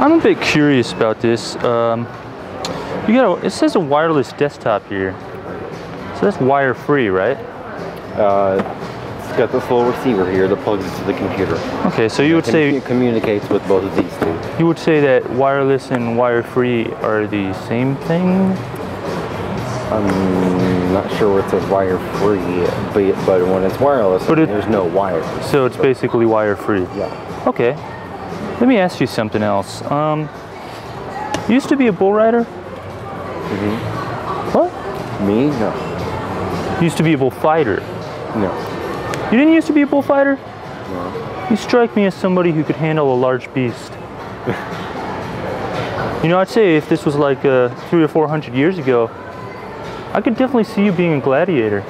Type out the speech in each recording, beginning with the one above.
I'm a bit curious about this. Um, you got a, it says a wireless desktop here. So that's wire free, right? Uh, it's got this little receiver here that plugs into the computer. Okay, so you would It say it communicates with both of these two. you would say that wireless and wire free are the same thing? I'm not sure what's a wire free, but but when it's wireless, But it- there's no wire. So it's basically wire free. Yeah. Okay. Let me ask you something else. Um, you used to be a bull rider? What? Me? No. You used to be a bullfighter. No. You didn't used to be a bullfighter? No. You strike me as somebody who could handle a large beast. you know, I'd say if this was like uh, three or four hundred years ago, I could definitely see you being a gladiator.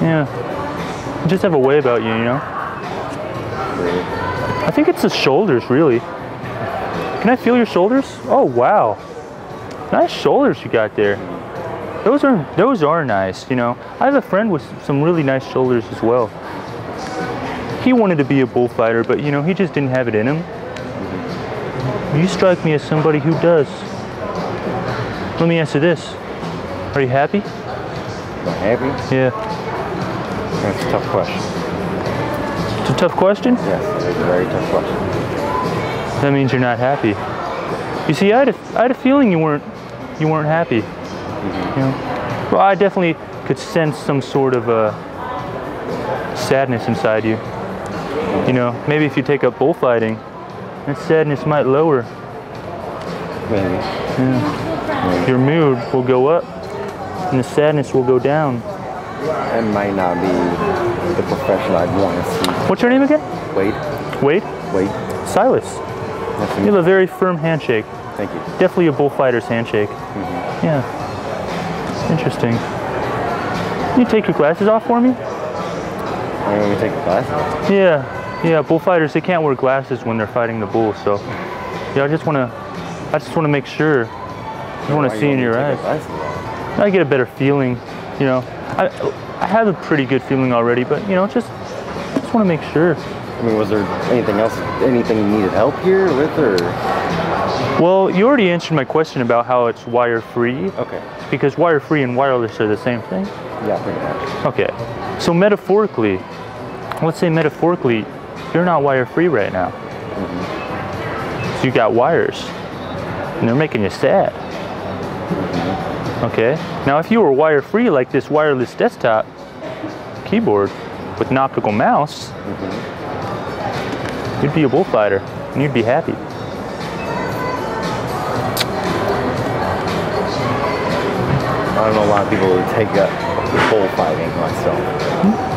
Yeah. You just have a way about you, you know? Really? I think it's the shoulders, really. Can I feel your shoulders? Oh, wow. Nice shoulders you got there. Those are those are nice, you know. I have a friend with some really nice shoulders as well. He wanted to be a bullfighter, but you know, he just didn't have it in him. You strike me as somebody who does. Let me answer this. Are you happy? Happy? Yeah. That's a tough question. It's a tough question. Yes, is a very tough question. That means you're not happy. You see, I had a, I had a feeling you weren't you weren't happy. You know? Well, I definitely could sense some sort of uh, sadness inside you. You know, maybe if you take up bullfighting, that sadness might lower. Maybe. Yeah. Your mood will go up, and the sadness will go down. It might not be the profession I'd want to see. What's your name again? Wait, Wade? wait. Sylas. You have a very firm handshake. Thank you. Definitely a bullfighter's handshake. Mm-hmm. Yeah. Interesting. Can you take your glasses off for me? I'm going to take the glasses off. Yeah, yeah. Bullfighters they can't wear glasses when they're fighting the bull. So, yeah, I just want to, I just want to make sure. I want to see in your eyes. take the glasses off? I get a better feeling. You know, I, I have a pretty good feeling already, but you know, just, just want to make sure. I mean, was there anything else, anything you needed help here with, or? Well, you already answered my question about how it's wire free, Okay. because wire free and wireless are the same thing. Yeah, pretty much. Okay. So metaphorically, let's say metaphorically, you're not wire free right now. So you got wires, and they're making you sad. Mm-hmm. Okay. Now, if you were wire free like this wireless desktop keyboard with an optical mouse, you'd be a bullfighter and you'd be happy. I don't know a lot of people who take up bullfighting myself.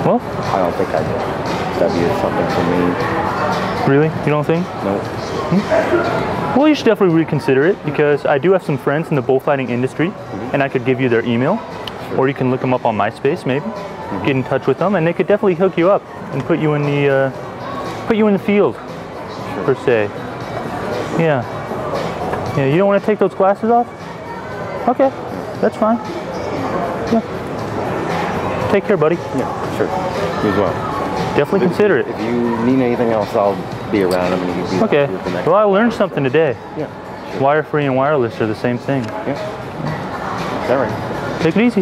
Well, I don't think I do. that'd be something for me. really? You don't think? Nope. Hmm? Well, you should definitely reconsider it because I do have some friends in the bullfighting industry, and I could give you their email, or you can look them up on MySpace, maybe. Get in touch with them, and they could definitely hook you up and put you in the uh, put you in the field, per se. Yeah. Yeah. You don't want to take those glasses off? Okay, that's fine. Yeah. Take care, buddy. Yeah, sure. You as well. Definitely consider it. If you need anything else, I'll be around. I'm going to be Okay. Well, I learned something today. Yeah. Wire free and wireless are the same thing. Yeah. Is that right? Take it easy.